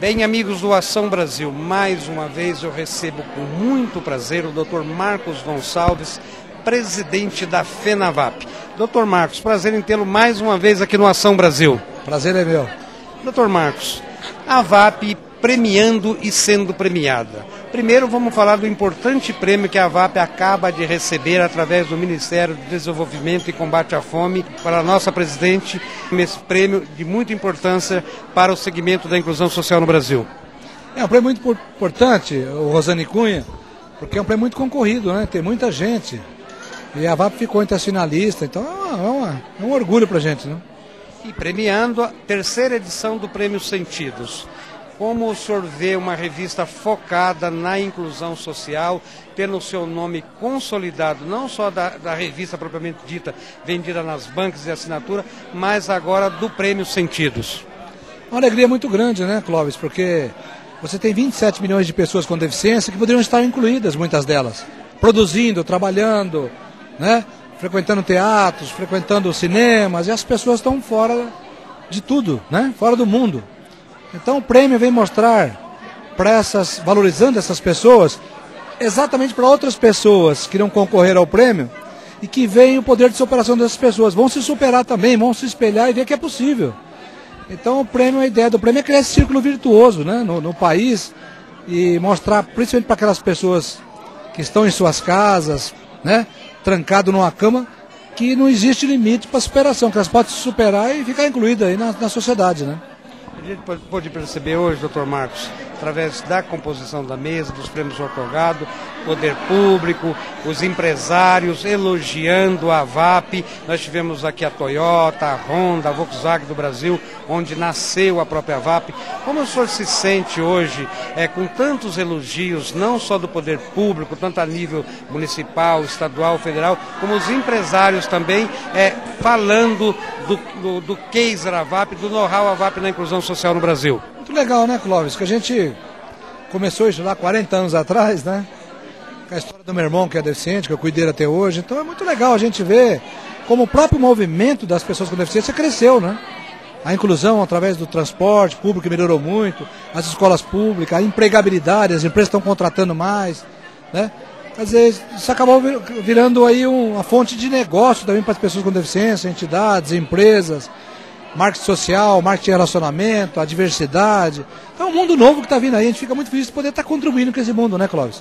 Bem, amigos do Ação Brasil, mais uma vez eu recebo com muito prazer o Dr. Marcos Gonçalves, presidente da FENAVAP. Dr. Marcos, prazer em tê-lo mais uma vez aqui no Ação Brasil. Prazer é meu. Dr. Marcos, a VAP premiando e sendo premiada. Primeiro vamos falar do importante prêmio que a VAP acaba de receber através do Ministério do Desenvolvimento e Combate à Fome para a nossa presidente, esse prêmio de muita importância para o segmento da inclusão social no Brasil. É um prêmio muito importante, o Rosane Cunha, porque é um prêmio muito concorrido, né? Tem muita gente. E a VAP ficou entre as finalistas, então é, uma, é, é um orgulho para a gente, né? E premiando a terceira edição do Prêmio Sentidos. Como o senhor vê uma revista focada na inclusão social, tendo o seu nome consolidado, não só da, da revista propriamente dita, vendida nas bancas de assinatura, mas agora do Prêmio Sentidos? Uma alegria muito grande, né, Clóvis? Porque você tem 27 milhões de pessoas com deficiência que poderiam estar incluídas, muitas delas, produzindo, trabalhando, né? frequentando teatros, frequentando cinemas, e as pessoas estão fora de tudo, né? fora do mundo. Então o prêmio vem mostrar para essas, valorizando essas pessoas, exatamente para outras pessoas que não concorreram ao prêmio e que veem o poder de superação dessas pessoas. Vão se superar também, vão se espelhar e ver que é possível. Então o prêmio, a ideia do prêmio é criar esse círculo virtuoso né, no, no país e mostrar, principalmente para aquelas pessoas que estão em suas casas, né, trancado numa cama, que não existe limite para superação, que elas podem se superar e ficar incluídas aí na, na sociedade. Né? A gente pode perceber hoje, doutor Marcos, através da composição da mesa, dos prêmios otorgados, poder público, os empresários elogiando a VAP. Nós tivemos aqui a Toyota, a Honda, a Volkswagen do Brasil, onde nasceu a própria VAP. Como o senhor se sente hoje é, com tantos elogios, não só do poder público, tanto a nível municipal, estadual, federal, como os empresários também é, falando do, do, do case da VAP, do know-how a VAP na inclusão social no Brasil? Muito legal, né, Clóvis? Que a gente começou a estudar 40 anos atrás, né? Com a história do meu irmão que é deficiente, que eu cuidei até hoje. Então é muito legal a gente ver como o próprio movimento das pessoas com deficiência cresceu, né? A inclusão através do transporte público melhorou muito, as escolas públicas, a empregabilidade, as empresas estão contratando mais, né? Quer dizer, isso acabou virando aí uma fonte de negócio também para as pessoas com deficiência, entidades, empresas, marketing social, marketing relacionamento, a diversidade. Então é um mundo novo que está vindo aí. A gente fica muito feliz de poder estar tá contribuindo com esse mundo, né, Clóvis?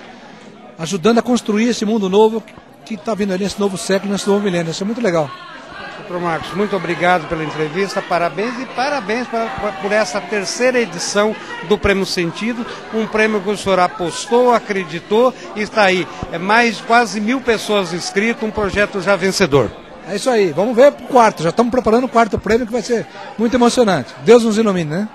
Ajudando a construir esse mundo novo que está vindo aí nesse novo século, nesse novo milênio. Isso é muito legal. Doutor Marcos, muito obrigado pela entrevista, parabéns e parabéns pra, pra, por essa terceira edição do Prêmio Sentido, um prêmio que o senhor apostou, acreditou e está aí. É mais quase mil pessoas inscritas, um projeto já vencedor. É isso aí. Vamos ver o quarto. Já estamos preparando o quarto prêmio que vai ser muito emocionante. Deus nos ilumine, né?